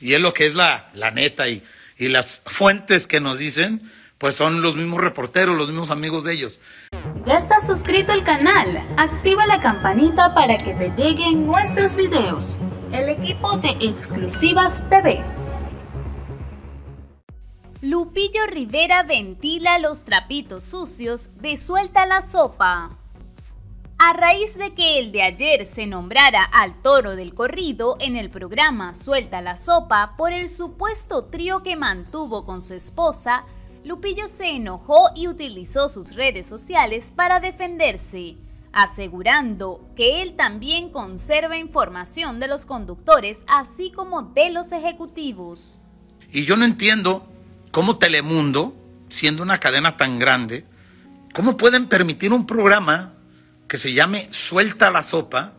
Y es lo que es la, la neta. Y, y las fuentes que nos dicen, pues son los mismos reporteros, los mismos amigos de ellos. ¿Ya estás suscrito al canal? Activa la campanita para que te lleguen nuestros videos. El equipo de Exclusivas TV. Lupillo Rivera ventila los trapitos sucios de Suelta la Sopa. A raíz de que el de ayer se nombrara al toro del corrido en el programa Suelta la Sopa por el supuesto trío que mantuvo con su esposa, Lupillo se enojó y utilizó sus redes sociales para defenderse, asegurando que él también conserva información de los conductores así como de los ejecutivos. Y yo no entiendo cómo Telemundo, siendo una cadena tan grande, cómo pueden permitir un programa que se llame Suelta la Sopa,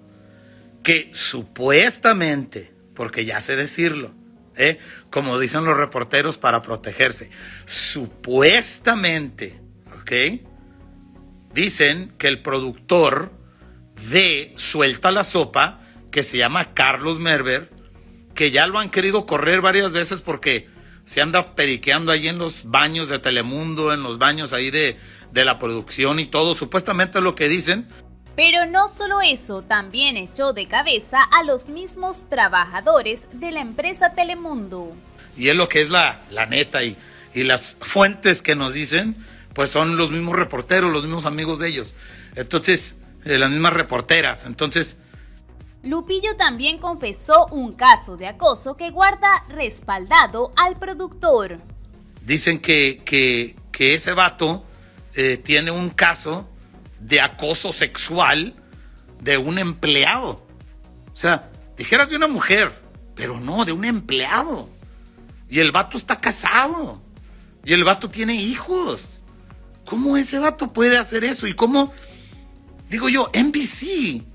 que supuestamente, porque ya sé decirlo, ¿eh? como dicen los reporteros para protegerse, supuestamente, ¿ok? Dicen que el productor de Suelta la Sopa, que se llama Carlos Merver, que ya lo han querido correr varias veces porque se anda periqueando ahí en los baños de Telemundo, en los baños ahí de, de la producción y todo, supuestamente es lo que dicen. Pero no solo eso, también echó de cabeza a los mismos trabajadores de la empresa Telemundo. Y es lo que es la, la neta y, y las fuentes que nos dicen, pues son los mismos reporteros, los mismos amigos de ellos. Entonces, eh, las mismas reporteras. Entonces, Lupillo también confesó un caso de acoso que guarda respaldado al productor. Dicen que, que, ese vato eh, tiene un caso de acoso sexual de un empleado. O sea, dijeras de una mujer, pero no, de un empleado. Y el vato está casado. Y el vato tiene hijos. ¿Cómo ese vato puede hacer eso? Y cómo, digo yo, NBC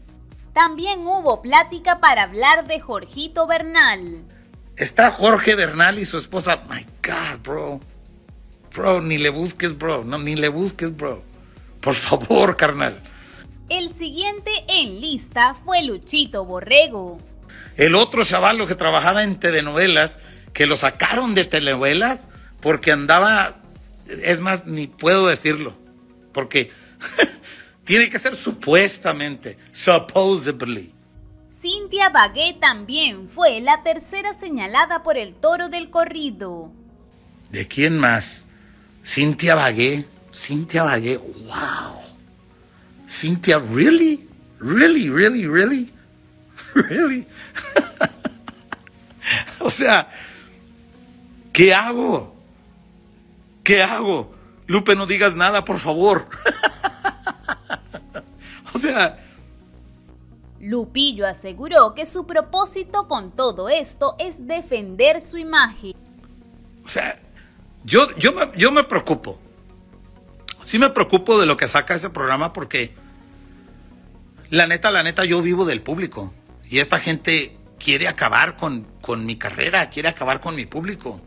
también hubo plática para hablar de Jorgito Bernal. Está Jorge Bernal y su esposa. My God, bro. Bro, ni le busques, bro. No, ni le busques, bro. Por favor, carnal. El siguiente en lista fue Luchito Borrego. El otro chavalo que trabajaba en telenovelas, que lo sacaron de telenovelas porque andaba. Es más, ni puedo decirlo. Porque Tiene que ser supuestamente, supposedly. Cintia Bagué también fue la tercera señalada por el toro del corrido. ¿De quién más? Cintia Bagué. Cintia Bagué, wow. Cintia, really? Really, really, really? Really? o sea, ¿qué hago? ¿Qué hago? Lupe, no digas nada, por favor. O sea... Lupillo aseguró que su propósito con todo esto es defender su imagen. O sea, yo, yo, me, yo me preocupo. Sí me preocupo de lo que saca ese programa porque la neta, la neta, yo vivo del público. Y esta gente quiere acabar con, con mi carrera, quiere acabar con mi público.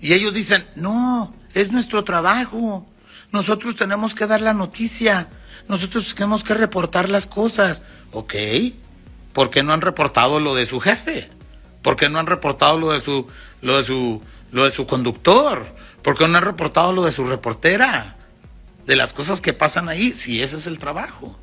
Y ellos dicen, no, es nuestro trabajo. Nosotros tenemos que dar la noticia. Nosotros tenemos que reportar las cosas. Ok. ¿Por qué no han reportado lo de su jefe? ¿Por qué no han reportado lo de su, lo de su, lo de su conductor? ¿Por qué no han reportado lo de su reportera? De las cosas que pasan ahí, si ese es el trabajo.